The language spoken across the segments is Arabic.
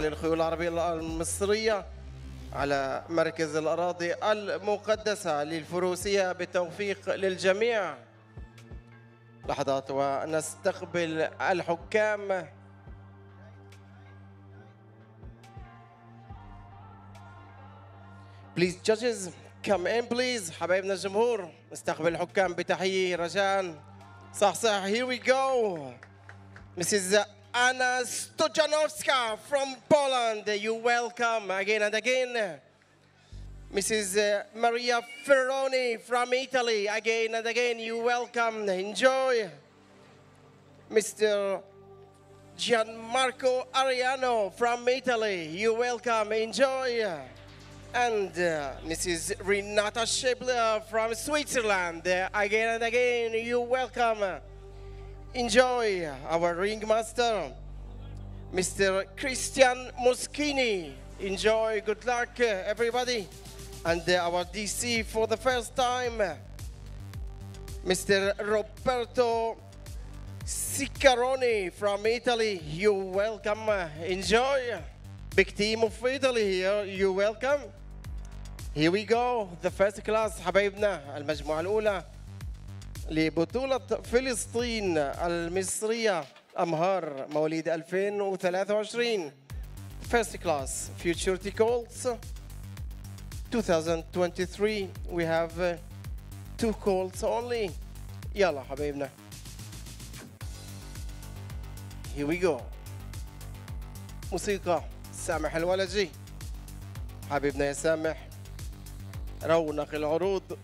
للخيول العربية المصرية على مركز الأراضي المقدسة للفروسية بالتوفيق للجميع. لحظات ونستقبل الحكام. Please judges come in please. حبايبنا الجمهور نستقبل الحكام بتحية رجاء. صح صح here we go. Mrs. Anna Stojanowska from Poland you welcome again and again Mrs. Maria Ferroni from Italy again and again you welcome enjoy Mr. Gianmarco Ariano from Italy you welcome enjoy and uh, Mrs. Renata Schibler from Switzerland. Uh, again and again, you welcome Enjoy our ringmaster, Mr. Christian Moschini. Enjoy. Good luck, uh, everybody. And uh, our DC for the first time, Mr. Roberto Siccaroni from Italy. You welcome. Uh, Enjoy. Big team of Italy here. You welcome. Here we go, the first class حبايبنا المجموعة الأولى لبطولة فلسطين المصرية أمهار مواليد 2023 First class Futurity Colts 2023 we have uh, two Colts only. يلا حبايبنا. Here we go. موسيقى سامح الولجي. حبيبنا يا سامح. رونق العروض.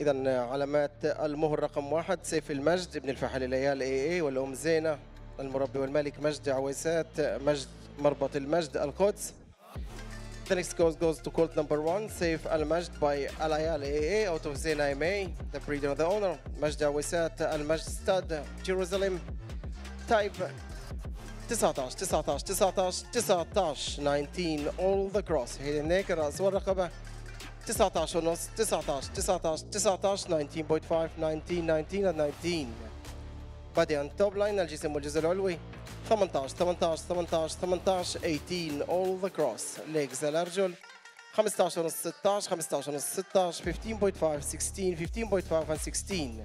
إذا علامات المهر رقم واحد سيف المجد ابن الفحل الأيال اي اي والأم زينة المربي والملك مجد عويسات مجد مربط المجد القدس The next goes goes to court number one, Safe Al Majd by Al Ayal AA out of Zena MA, the breeder of the owner, Majd Awisat Al Majd Stud, Jerusalem, type 19 19 19 19 19 all the cross هي هناك الرأس والرقبة 19 ونص 19 19 19 19.5 19 19 and 19 بادي on top line الجسم والجزء العلوي 18 18 18 18 18 all the cross. legs الأرجل 15 ونص 16 15 ونص 16 15.5 16 15.5 and 16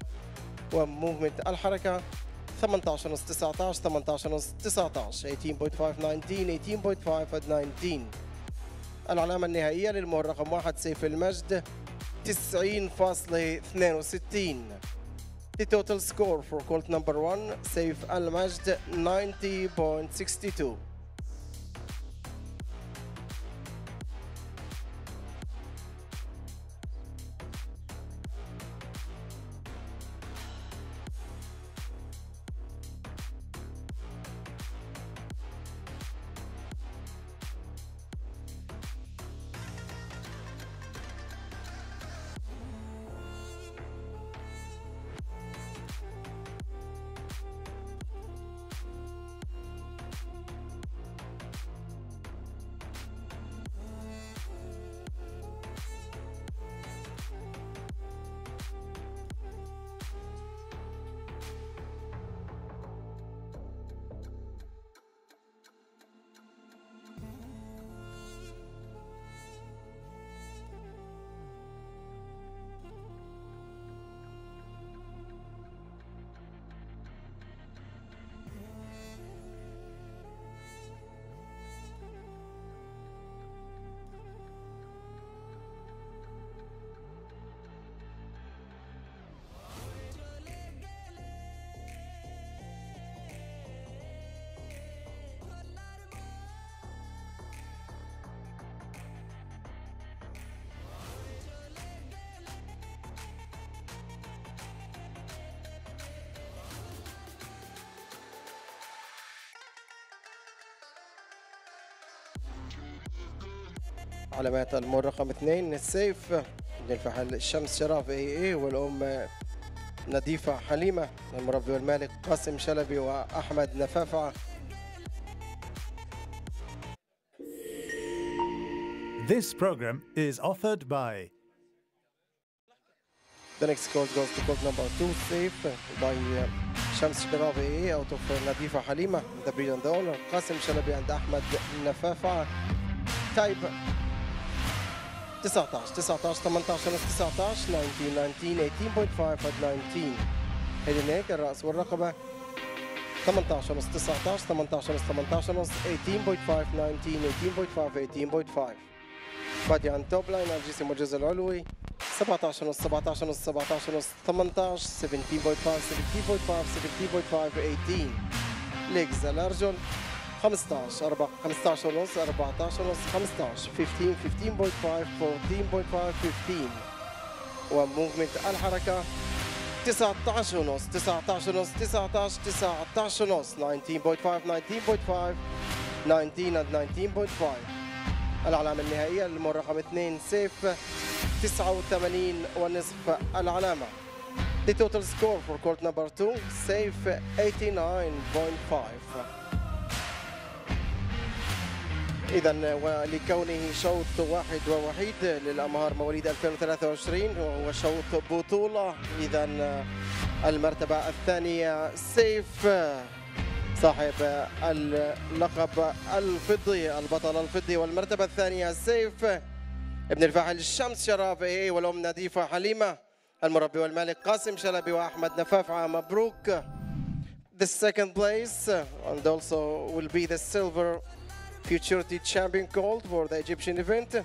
وموفمنت الحركة. 18 ونص 19 18 ونص 19 18.5 19 18.5 and 19 العلامة النهائية للمهر رقم واحد سيف المجد 90.62 The total score for Colt number 1 سيف المجد 90.62 علامات المر رقم اثنين السيف من الفحل الشمس شرف اي اي والام نظيفة حليمة المربي والمالك قاسم شلبي وأحمد نفافة This program is offered by The next call goes to call number two, safe by uh, Shams Shiravi out of uh, Nadifa Halima, the breed and the owner, Qasim Shalabi and Ahmed Nafafa. Type 19 19 18 19 19 19 18.5 at 19 هيدي هناك الرأس والرقبة. 18 ونص 19 18 ونص 18 ونص 18.5 19 18.5 18.5 بادي عن توب لاين على الجسم والجزء العلوي. 17 ونص 17 ونص 17 ونص 18 17.5 17.5 17.5 18 ليجز الأرجل 15 4 15 ونص 14 ونص 15 15 15.5 14.5 15 وموفمنت الحركة 19 ونص 19 ونص 19 19 ونص 19.5 19.5 19 and 19.5 العلامة النهائية للمرة رقم 2 سيف 89 ونصف العلامة. The total score for court number 2 safe 89.5 إذا ولكونه شوط واحد ووحيد للأمهار مواليد 2023 وهو شوط بطولة. إذا المرتبة الثانية سيف صاحب اللقب الفضي البطل الفضي. والمرتبة الثانية سيف ابن الفاعل الشمس شرف إيه والأم نظيفة حليمة المربي والمالك قاسم شلبي وأحمد نفافعة مبروك The second place and also will be the silver futurity champion colt for the Egyptian event.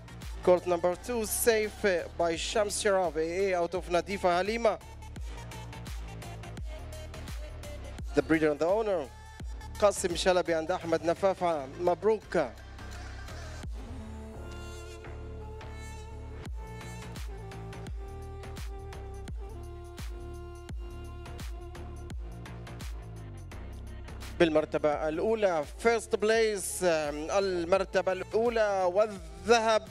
Colt number two, safe eh, by Shams out of Nadifa Halima. The breeder and the owner, Qasim Shalabi and Ahmed Nafafa. Mabruk. بالمرتبة الأولى. فيرست بليس المرتبة الأولى والذهب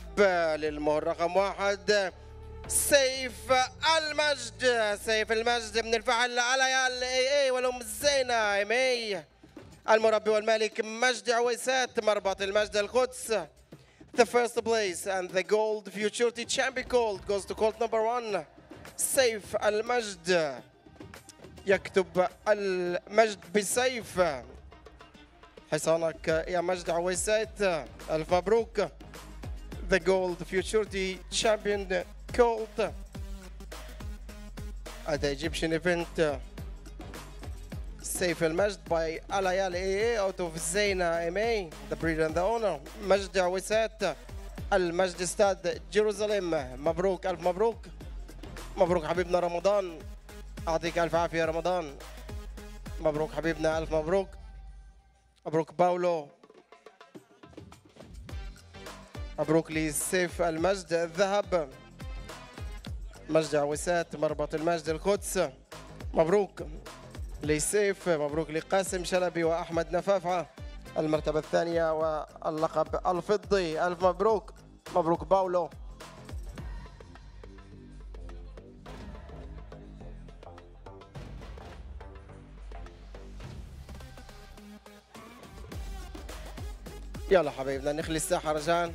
للمهر رقم واحد. سيف المجد سيف المجد من الفعل على يال إي إي والام الزينة ايمي المربي والمالك مجدي عويسات مربط المجد القدس. The first place and the gold futurity champion gold goes to colt number one. سيف المجد. يكتب المجد بسيف. حصانك يا مجد عويسات. ألف مبروك. The gold futurity champion colt at the Egyptian event سيف المجد by Alayal AA out of Zaina MA the breeder and the owner. مجد عويسات المجد استاد جيروزاليم مبروك ألف مبروك مبروك حبيبنا رمضان أعطيك ألف عافية يا رمضان. مبروك حبيبنا ألف مبروك. مبروك باولو. مبروك لسيف المجد الذهب. مجد عويسات مربط المجد القدس. مبروك لسيف مبروك لقاسم شلبي وأحمد نفافعة المرتبة الثانية واللقب الفضي. ألف مبروك. مبروك باولو. يلا حبايبنا نخلي الساحة رجاء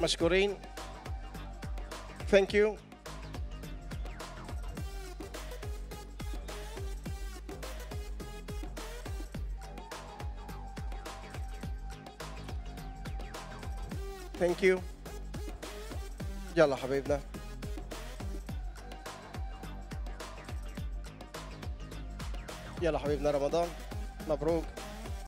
مشكورين. ثانك يو ثانك يو يلا حبايبنا يلا حبيبنا رمضان. مبروك.